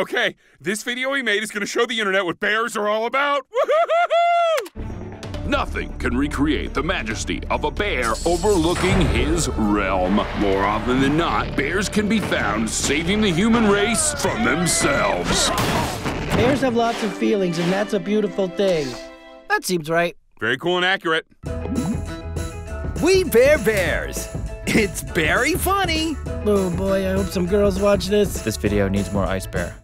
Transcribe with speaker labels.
Speaker 1: Okay, this video we made is gonna show the internet what bears are all about.
Speaker 2: Nothing can recreate the majesty of a bear overlooking his realm. More often than not, bears can be found saving the human race from themselves.
Speaker 3: Bears have lots of feelings, and that's a beautiful thing. That seems right.
Speaker 1: Very cool and accurate.
Speaker 4: We Bare Bears. It's very funny.
Speaker 3: Oh boy, I hope some girls watch this.
Speaker 5: This video needs more ice bear.